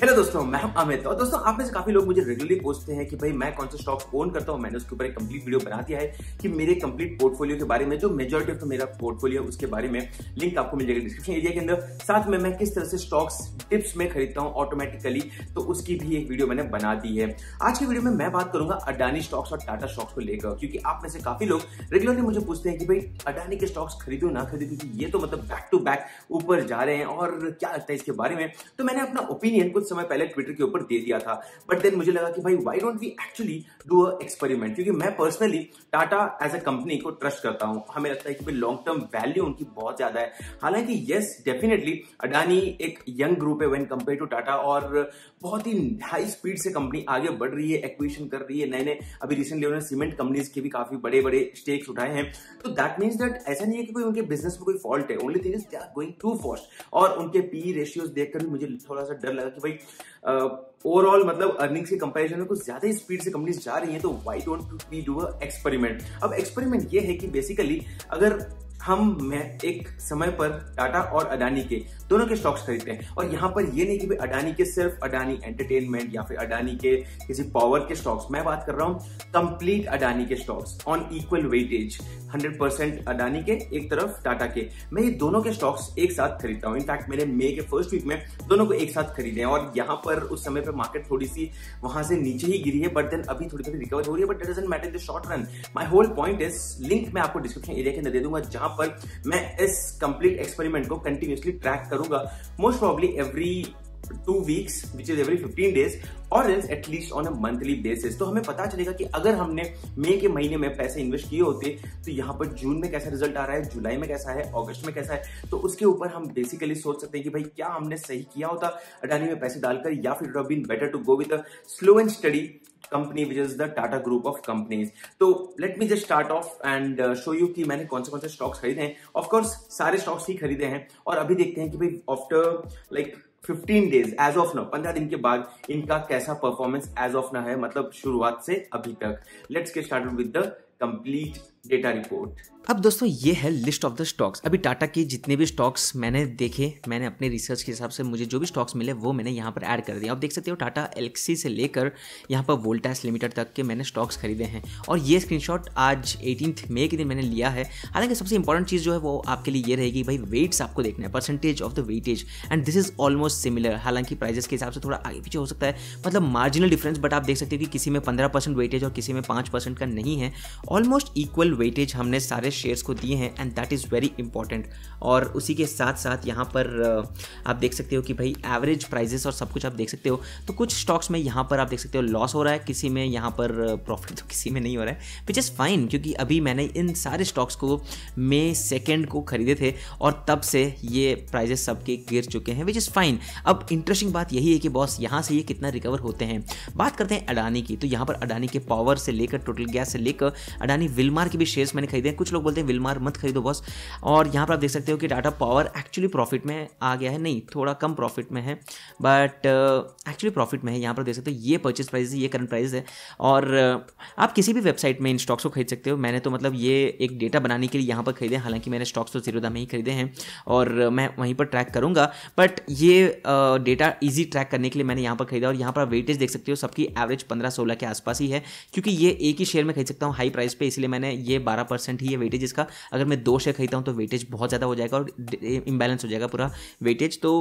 Hello दोस्तों, मैं हूँ अमित और दोस्तों, आप में से काफ़ी लोग मुझे रेगुलरली पूछते हैं कि भाई, मैं कौन सा स्टॉक ओन करता हूँ? मैंने उसके ऊपर एक कंप्लीट वीडियो बना दिया है कि मेरे कंप्लीट पोर्टफोलियो के बारे में, जो मेजोरिटी ऑफ़ मेरा पोर्टफोलियो है, उसके बारे में लिंक आपको मिल जाएगा डिस्क्रिप्शन एरिया के अंदर। साथ में मैं किस तरह से स्टॉक्स टिप्स में खरीदता हूँ ऑटोमेटिकली तो उसकी भी एक वीडियो मैंने बना दी है। आज की वीडियो में मैं बात करूँगा अडानी स्टॉक्स और टाटा स्टॉक्स को लेकर, क्योंकि आप में से काफ़ी लोग रेगुलरली मुझे पूछते हैं कि भाई अडानी के स्टॉक्स खरीदो ना खरीदो, क्योंकि ये तो मतलब बैक टू बैक ऊपर जा रहे हैं और क्या लगता है इसके बारे में? तो मैंने अपना ओपिनियन कुछ समय पहले ट्विटर के ऊपर दे दिया था बट देन मुझे लगा कि भाई why don't we actually do a experiment क्योंकि मैं personally Tata as a company को ट्रस्ट करता हूँ। हमें लगता है कि भाई लॉन्ग टर्म वैल्यू उनकी बहुत ज़्यादा है। हालाँकि येस डेफिनेटली अडानी एक यंग ग्रुप है वेन कंपेयर टू टाटा और बहुत ही हाई स्पीड से कंपनी आगे बढ़ रही है एक्विशन कर रही है। नए नए अभी रिसेंटली उन्होंने सीमेंट कंपनीज़ के भी काफ़ी बड़े बड़े स्टेक्स उठाए हैं। तो दैट मीन्स दैट ऐसा नहीं है कि कोई उनके बिज़नेस में कोई फॉल्ट है। Only thing is they are going to fast और उनके पी रेशियोज देखकर भी मुझे थोड़ा सा डर लगा कि भाई ओवरऑल uh, मतलब अर्निंग्स के कंपैरिजन में कुछ ज़्यादा ही स्पीड से कंपनीज़ जा रही हैं तो why don't we do a experiment अब एक्सपेरिमेंट ये है कि बेसिकली अगर हम मैं, एक समय पर टाटा और अडानी के दोनों के स्टॉक्स खरीदते हैं। और यहाँ पर ये नहीं कि भाई अडानी के सिर्फ़ अडानी एंटरटेनमेंट या फिर अडानी के किसी पावर के स्टॉक्स मैं बात कर रहा हूँ कंप्लीट अडानी के stocks on equal weightage 100 percent Adani के, एक तरफ़ टाटा के। मैं ये दोनों के स्टॉक्स एक साथ खरीदता हूँ। इनफैक्ट मैंने मे के फ़र्स्ट वीक में दोनों को एक साथ खरीदे हैं। और यहाँ पर उस समय पर मार्केट थोड़ी सी वहाँ से नीचे ही गिरी है बट देन अभी थोड़ी थोड़ी रिकवर हो रही है but doesn't matter the short run my whole point is link मैं आपको डिस्क्रिप्शन एरिया के अंदर दे दूँगा, जहाँ पर मैं इस कंप्लीट एक्सपेरिमेंट को कंटिन्यूसली ट्रैक करूँगा। Most probably every two weeks which is every fifteen days और else at least on a monthly basis तो हमें पता चलेगा कि अगर हमने मई के महीने में पैसे इन्वेस्ट किए होते तो यहाँ पर जून में कैसा रिज़ल्ट आ रहा है जुलाई में कैसा है अगस्त में कैसा है? तो उसके ऊपर हम बेसिकली सोच सकते हैं कि भाई क्या हमने सही किया होता अडानी में पैसे डालकर या फिर been better to go with slow and study company which is the Tata group of companies तो let me just start off and show you कि मैंने कौन से कौन से स्टॉक्स खरीदे हैं. ऑफकोर्स सारे स्टॉक्स ही खरीदे हैं और अभी देखते हैं कि भाई after like like, 15 days as of now पंद्रह दिन के बाद इनका कैसा परफॉर्मेंस एज ऑफ़ ना है मतलब शुरुआत से अभी तक। Let's get started with the complete data report अब दोस्तों, ये है लिस्ट ऑफ़ द स्टॉक्स अभी टाटा के जितने भी स्टॉक्स मैंने देखे, मैंने अपने रिसर्च के हिसाब से मुझे जो भी स्टॉक्स मिले, वो मैंने यहाँ पर ऐड कर दिया। आप देख सकते हो टाटा एलेक्सी से लेकर यहाँ पर वोल्टास लिमिटेड तक के मैंने स्टॉक्स खरीदे हैं। और ये स्क्रीनशॉट आज एटीन मई के दिन मैंने लिया है। हालाँकि सबसे इंपॉर्टेंट चीज़ जो है वो आपके लिए ये रहेगी, भाई वेट्स आपको देखना है percentage of the weightage and this is almost similar हालाँकि प्राइजेस के हिसाब से थोड़ा आगे पीछे हो सकता है। मतलब मार्जिनल डिफरेंस बट आप देख सकते हो कि किसी में पंद्रह वेटेज और किसी में पाँच का नहीं है। ऑलमोस्ट इक्वल वेटेज हमने सारे शेयर्स को दिए हैं and that is very important और उसी के साथ साथ यहाँ पर आप देख सकते हो कि भाई एवरेज प्राइजेस और सब कुछ आप देख सकते हो। तो कुछ स्टॉक्स में यहाँ पर आप देख सकते हो लॉस हो रहा है, किसी में यहाँ पर प्रॉफिट तो किसी में नहीं हो रहा है विच इज़ फाइन क्योंकि अभी मैंने इन सारे स्टॉक्स को मे सेकेंड को खरीदे थे, और तब से ये प्राइजेस सबके गिर चुके हैं विच इज़ फाइन अब इंटरेस्टिंग बात यही है कि बॉस यहाँ से ये कितना रिकवर होते हैं। बात करते हैं अडानी की तो यहाँ पर अडानी के पावर से लेकर टोटल गैस से लेकर, अडानी विलमार के शेयर्स मैंने खरीदे हैं। कुछ लोग बोलते हैं विलमार मत खरीदो बॉस और यहाँ पर आप देख सकते हो कि टाटा पावर एक्चुअली प्रॉफिट में आ गया है। नहीं थोड़ा कम प्रॉफिट में है बट एक्चुअली प्रॉफिट में है। यहाँ पर देख सकते हो ये परचेज प्राइस ये करंट प्राइस है। और uh, आप किसी भी वेबसाइट में इन स्टॉक्स को खरीद सकते हो। मैंने तो मतलब ये एक डेटा बनाने के लिए यहाँ पर खरीदे हालाँकि मैंने स्टॉक्स तो जीरोदा में ही खरीदे हैं और मैं वहीं पर ट्रैक करूँगा। बट ये डेटा ईजी ट्रैक करने के लिए मैंने यहाँ पर खरीदा और यहाँ पर वेटेज देख सकते हो। सबकी एवरेज पंद्रह सोलह के आसपास ही है क्योंकि ये एक ही शेयर में खरीद सकता हूँ हाई प्राइस पे। इसलिए मैंने ये बारह परसेंट ही है वेटेज इसका। अगर मैं दो शेयर खरीदता हूँ तो वेटेज बहुत ज़्यादा हो जाएगा और इम्बैलेंस हो जाएगा पूरा वेटेज तो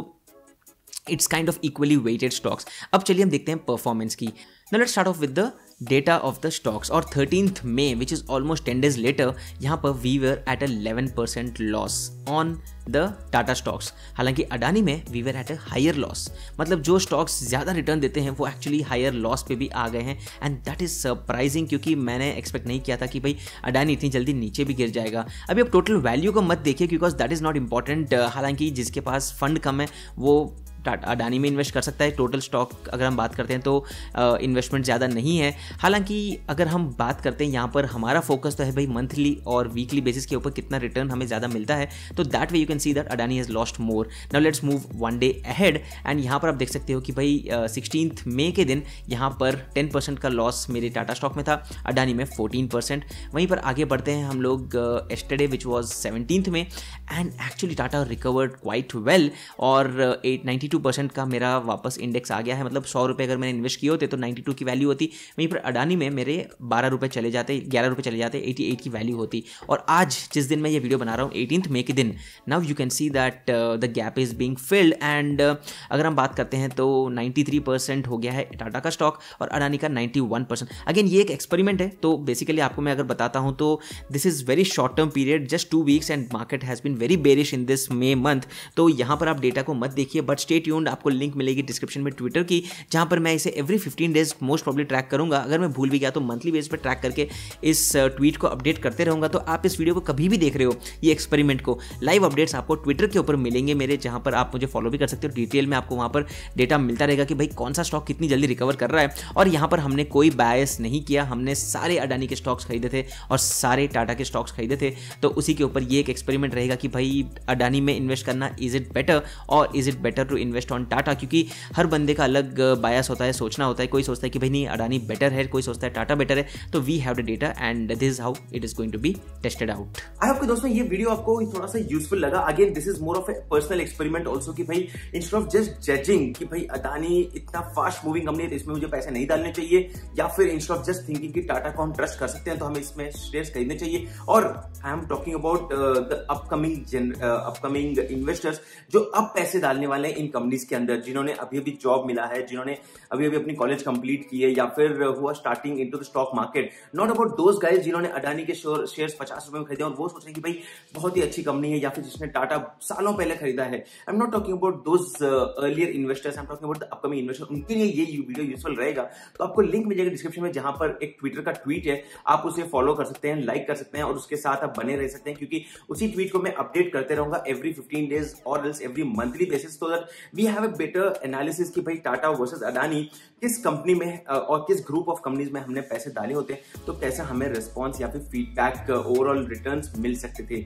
it's kind of equally weighted stocks अब चलिए हम देखते हैं परफॉर्मेंस की। No let start off with the data of the stocks और thirteen May which is almost ten days later यहाँ पर were at eleven percent loss on the Tata stocks हालाँकि अडानी में we were at a higher loss मतलब जो stocks ज़्यादा return देते हैं, वो एक्चुअली हायर लॉस पे भी आ गए हैं. एंड दैट इज़ सरप्राइजिंग क्योंकि मैंने एक्सपेक्ट नहीं किया था कि भाई अडानी इतनी जल्दी नीचे भी गिर जाएगा. अभी अब टोटल वैल्यू को मत देखिए because that is not important हालाँकि जिसके पास फंड कम है, वो अडानी में इन्वेस्ट कर सकता है। टोटल स्टॉक अगर हम बात करते हैं तो इन्वेस्टमेंट ज़्यादा नहीं है। हालाँकि अगर हम बात करते हैं, यहाँ पर हमारा फोकस तो है भाई मंथली और वीकली बेसिस के ऊपर कितना रिटर्न हमें ज़्यादा मिलता है। तो that way you can see that Adani has lost more now let's move one day ahead and यहाँ पर आप देख सकते हो कि भाई सिक्सटीन मे के दिन यहाँ पर टेन परसेंट का लॉस मेरे टाटा स्टॉक में था। अडानी में फोर्टीन परसेंट वहीं पर आगे बढ़ते हैं हम लोग एस्टरडे विच वॉज़ सेवनटीन में and actually Tata recovered quite well और एट नाइन्टी परसेंट का मेरा वापस इंडेक्स आ गया है। मतलब सौ रुपये अगर मैंने इन्वेस्ट किए होते तो नाइन्टी टू की वैल्यू होती। वहीं पर अडानी में मेरे बारह रुपये चले जाते, ग्यारह रुपये चले जाते, एटी एट की वैल्यू होती। और आज जिस दिन मैं ये वीडियो बना रहा हूँ एटीन मे के दिन now you can see that the gap is being filled and अगर हम बात करते हैं तो नाइन्टी थ्री परसेंट हो गया है टाटा का स्टॉक और अडानी का नाइन्टी वन परसेंट। अगेन ये एक एक्सपेरिमेंट है तो बेसिकली आपको मैं अगर बताता हूँ तो this is very short term period just two weeks and market has been very bearish in this May month तो यहाँ पर आप डेटा को मत देखिए बट स्टेट यून आपको लिंक मिलेगी डिस्क्रिप्शन में ट्विटर की जहाँ पर मैं इसे every fifteen days most probably track करूँगा। अगर मैं भूल भी गया तो मंथली बेस पर ट्रैक करके इस ट्वीट uh, को अपडेट करते रहूँगा। तो आप इस वीडियो को कभी भी देख रहे हो ये एक्सपेरिमेंट को। लाइव अपडेट्स आपको ट्विटर के ऊपर मिलेंगे मेरे जहाँ पर आप मुझे फॉलो भी कर सकते हो। डिटेल में आपको वहाँ पर डेटा मिलता रहेगा कि भाई कौन सा स्टॉक कितनी जल्दी रिकवर कर रहा है। और यहाँ पर हमने कोई बायस नहीं किया हमने सारे अडानी के स्टॉक्स खरीदे थे और सारे टाटा के स्टॉक्स खरीदे थे। तो उसी के ऊपर ये एक एक्सपेरिमेंट रहेगा कि भाई अडानी में इन्वेस्ट करना इज़ इट बेटर और is it better to invest on Tata, क्योंकि हर बंदे का अलग बायस होता है, सोचना होता है। कोई सोचता है कि भाई नहीं, अडानी बेटर है, कोई सोचता है टाटा बेटर है तो we have the data and this is how it is going to be tested out I hope दोस्तों ये वीडियो आपको थोड़ा सा यूजफुल लगा। Again this is more of a personal experiment also कि भाई इंस्टेड ऑफ़ जस्ट जजिंग कि भाई अदानी इतना फास्ट मूविंग कंपनी है तो इसमें मुझे पैसे नहीं डालने चाहिए, या फिर इंस्टेड ऑफ़ जस्ट थिंकिंग कि टाटा को हम ट्रस्ट कर सकते हैं तो हमें इसमें शेयर खरीदने चाहिए। और I am talking about the upcoming upcoming investors जो अब पैसे डालने वाले हैं इन कंपनीज़ के अंदर जिन्होंने अभी अभी जॉब मिला है, जिन्होंने अभी अभी अपनी कॉलेज कंप्लीट की है या फिर हुआ starting into the stock market not about those guys जिन्होंने अडानी के शेयर पचास रुपए में खरीदे और वो सोच रहे हैं कि भाई बहुत ही अच्छी कंपनी है या फिर जिसने टाटा सालों पहले खरीदा है. I am not talking about those earlier investors am talking about the upcoming investor उनके लिए ये वीडियो यूजफुल रहेगा. तो आपको लिंक मिलेगा डिस्क्रिप्शन में जहाँ पर एक ट्विटर का ट्वीट है. आप उसे फॉलो कर सकते हैं लाइक कर सकते हैं और उसके साथ आप बने रह सकते हैं क्योंकि उसी ट्वीट को मैं अपडेट करते रहूँगा एवरी फिफ्टीन डेज़ और एवरी मंथली बेसिस तो that we have a better analysis कि भाई टाटा वर्सेस अदानी किस कंपनी में और किस ग्रुप ऑफ़ कंपनीज़ में हमने पैसे डाले होते तो कैसे हमें रिस्पॉन्स या फिर फीडबैक ओवरऑल रिटर्न मिल सकते थे।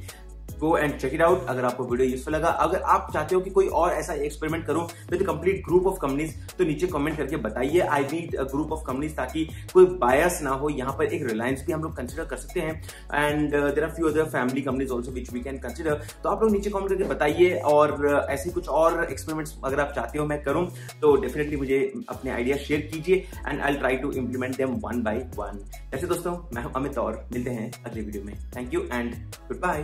Go and check it out अगर आपको वीडियो यूजफुल लगा। अगर आप चाहते हो कि कोई और ऐसा एक्सपेरिमेंट करूँ with complete group of companies तो नीचे कमेंट करके बताइए। I need group of companies ताकि कोई बायस ना हो। यहाँ पर एक रिलायंस भी हम लोग कंसिडर कर सकते हैं। And there are few other family companies also which we can consider तो आप लोग नीचे कॉमेंट करके बताइए और uh, ऐसे कुछ और एक्सपेरिमेंट्स अगर आप चाहते हो मैं करूँ तो डेफिनेटली मुझे अपने आइडिया शेयर कीजिए and I try to implement them one by one ऐसे दोस्तों मैं अमित और मिलते हैं अगले वीडियो में। Thank you and goodbye